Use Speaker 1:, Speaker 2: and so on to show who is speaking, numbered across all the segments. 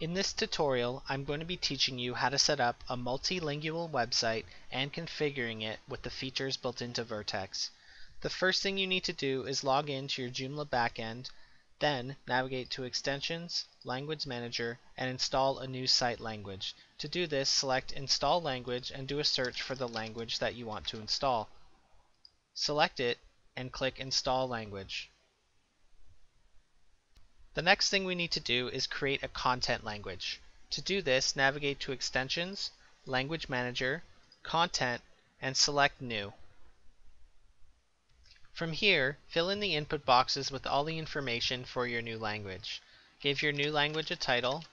Speaker 1: In this tutorial, I'm going to be teaching you how to set up a multilingual website and configuring it with the features built into Vertex. The first thing you need to do is log in to your Joomla backend, then navigate to Extensions, Language Manager, and install a new site language. To do this, select Install Language and do a search for the language that you want to install. Select it and click Install Language. The next thing we need to do is create a content language. To do this, navigate to Extensions, Language Manager, Content, and select New. From here, fill in the input boxes with all the information for your new language. Give your new language a title,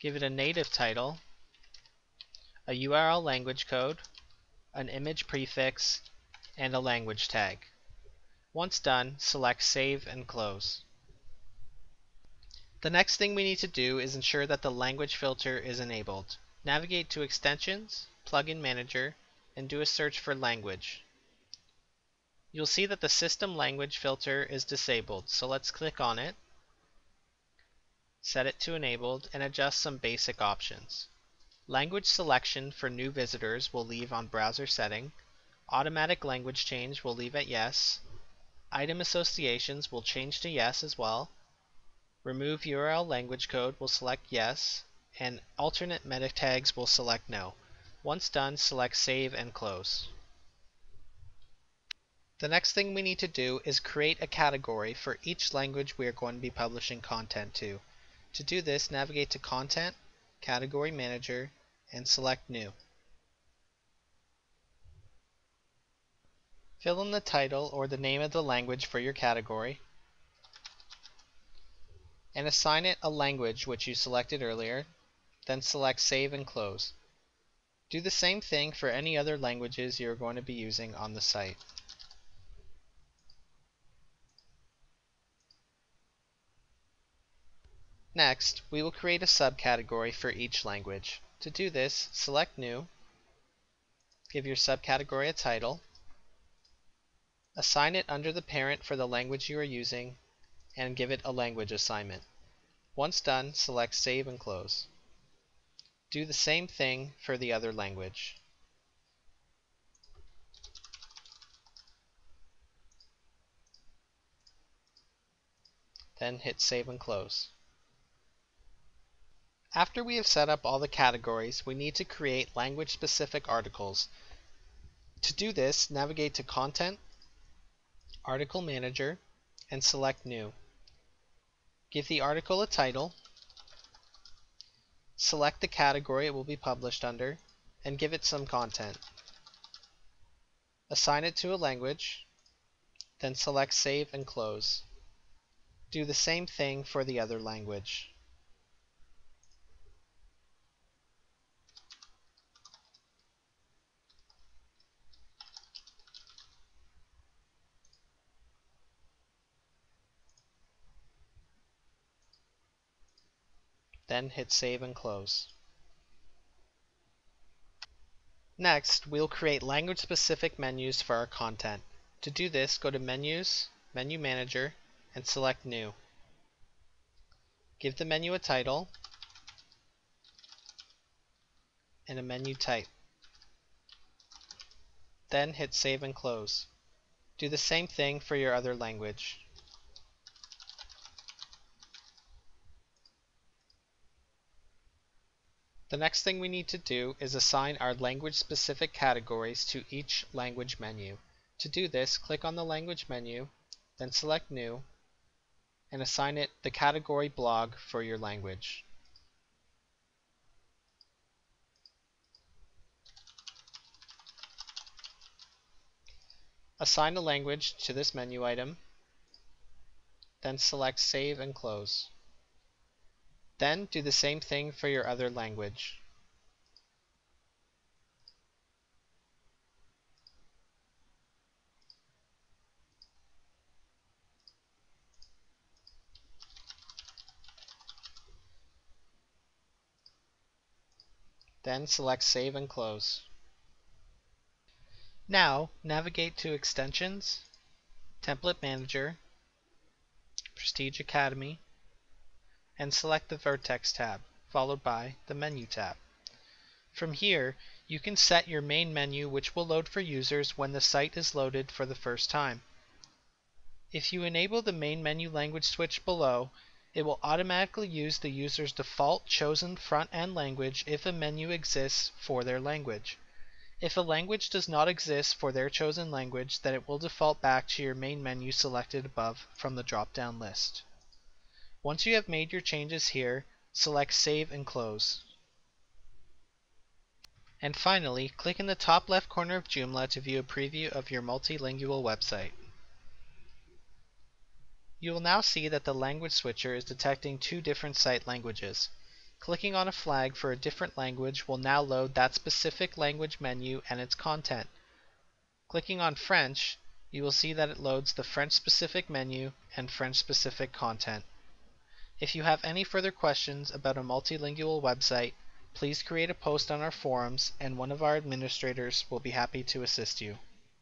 Speaker 1: give it a native title, a URL language code, an image prefix, and a language tag. Once done, select Save and Close. The next thing we need to do is ensure that the language filter is enabled. Navigate to Extensions, Plugin Manager, and do a search for Language. You'll see that the System Language filter is disabled, so let's click on it, set it to Enabled, and adjust some basic options. Language selection for new visitors will leave on Browser Setting, Automatic language change will leave at Yes, Item associations will change to Yes as well, Remove URL language code will select yes, and alternate meta tags will select no. Once done, select save and close. The next thing we need to do is create a category for each language we are going to be publishing content to. To do this, navigate to Content, Category Manager, and select New. Fill in the title or the name of the language for your category and assign it a language which you selected earlier, then select Save and Close. Do the same thing for any other languages you're going to be using on the site. Next, we will create a subcategory for each language. To do this, select New, give your subcategory a title, assign it under the parent for the language you are using, and give it a language assignment. Once done, select Save and Close. Do the same thing for the other language. Then hit Save and Close. After we have set up all the categories, we need to create language-specific articles. To do this, navigate to Content, Article Manager, and select New. Give the article a title, select the category it will be published under, and give it some content. Assign it to a language, then select Save and Close. Do the same thing for the other language. Then hit Save and Close. Next, we'll create language-specific menus for our content. To do this, go to Menus, Menu Manager, and select New. Give the menu a title and a menu type. Then hit Save and Close. Do the same thing for your other language. The next thing we need to do is assign our language-specific categories to each language menu. To do this, click on the language menu, then select New, and assign it the category blog for your language. Assign a language to this menu item, then select Save and Close. Then do the same thing for your other language. Then select Save and Close. Now, navigate to Extensions, Template Manager, Prestige Academy, and select the Vertex tab, followed by the Menu tab. From here, you can set your main menu which will load for users when the site is loaded for the first time. If you enable the main menu language switch below, it will automatically use the user's default chosen front-end language if a menu exists for their language. If a language does not exist for their chosen language, then it will default back to your main menu selected above from the drop-down list. Once you have made your changes here, select Save and Close. And finally, click in the top left corner of Joomla to view a preview of your multilingual website. You will now see that the language switcher is detecting two different site languages. Clicking on a flag for a different language will now load that specific language menu and its content. Clicking on French, you will see that it loads the French specific menu and French specific content. If you have any further questions about a multilingual website, please create a post on our forums and one of our administrators will be happy to assist you.